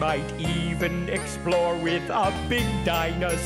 might even explore with a big dinosaur.